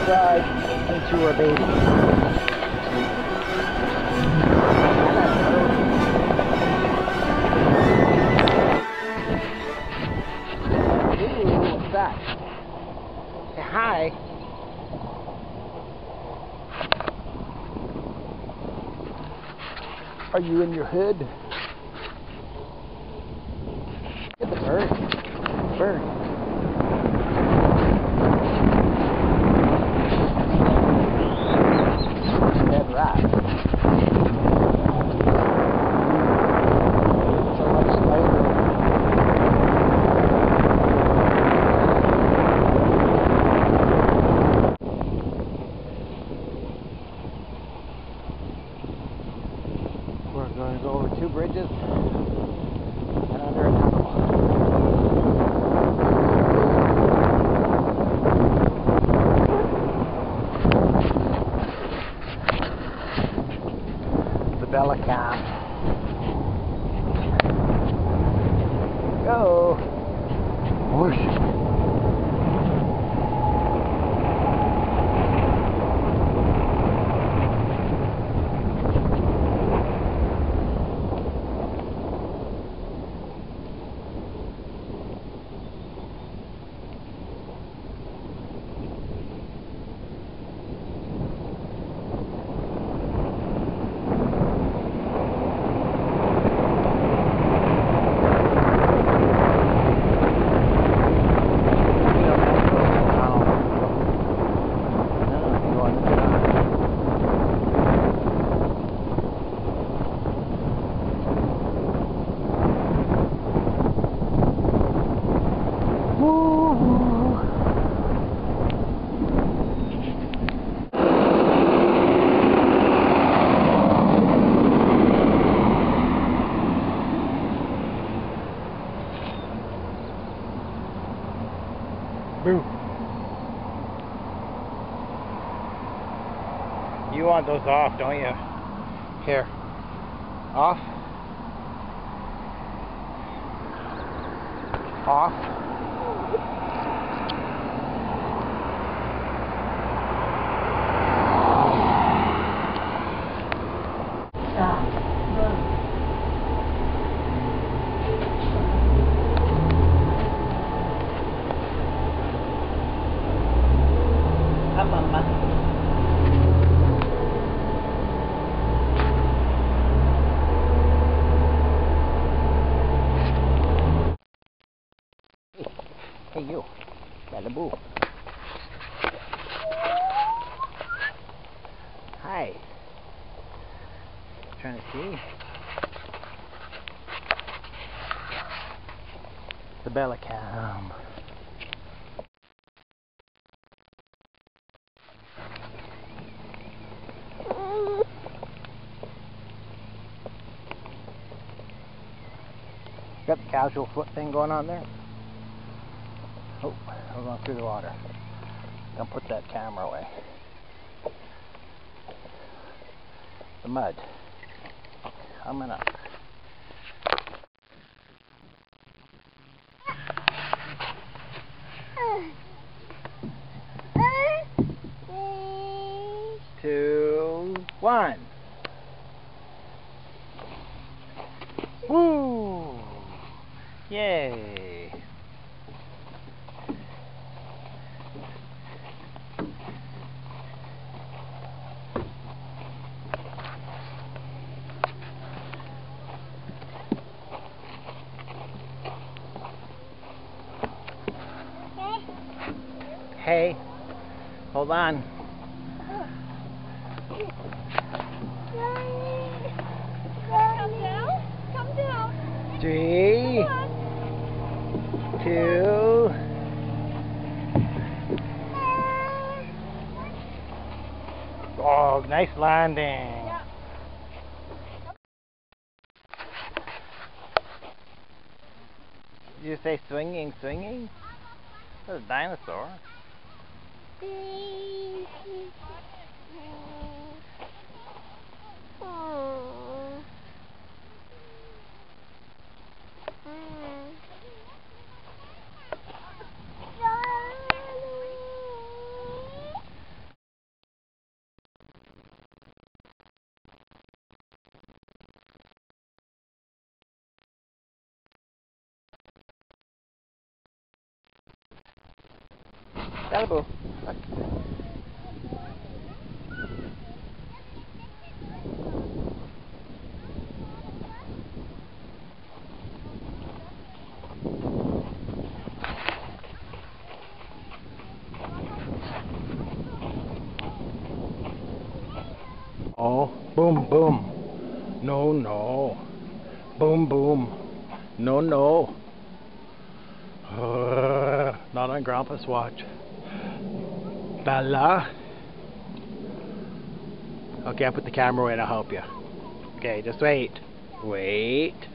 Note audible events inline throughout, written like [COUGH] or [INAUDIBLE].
outside into our baby. Ooh, what's that? Say hi. Are you in your hood? Go over two bridges and under a tunnel. The Bellicam. Go. Whoosh. Boo. You want those off, don't you? Here. Off. Off. Hey you. Malibu. Hi. Trying to see. The Bellicam. Um, Got the casual foot thing going on there. Oh, I'm going through the water. Don't put that camera away. The mud. Coming up. Two, one. Yay! Hey, hold on. Come down. Come down. Three, two, oh, nice landing. You say swinging, swinging? That's a dinosaur. [LAUGHS] Oh. Malibu. Oh, boom, boom. No, no. Boom, boom. No, no. [LAUGHS] Not on Grandpa's watch. Bella. Okay, I'll put the camera away and I'll help you. Okay, just wait. Wait.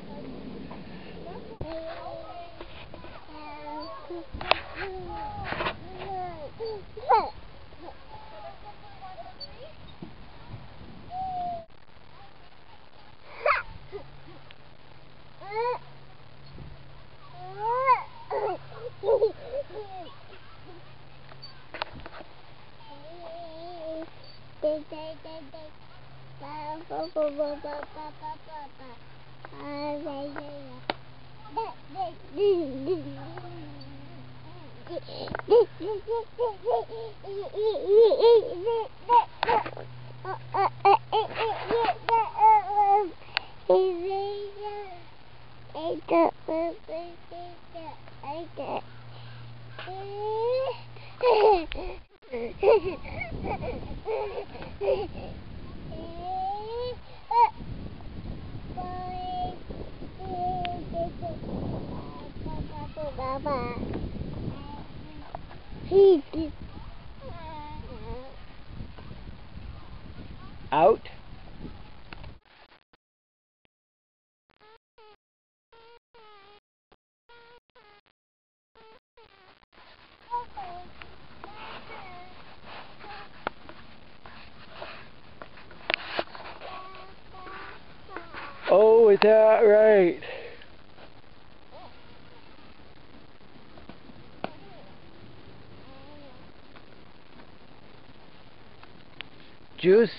Okay. Out. Oh, is that right? Juice.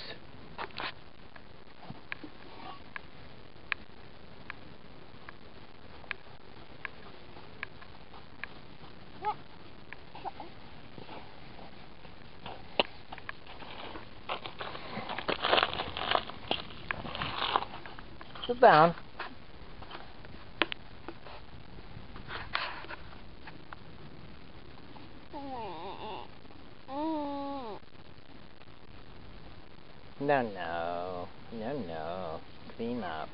Sit down. No, no. No, no. Clean up.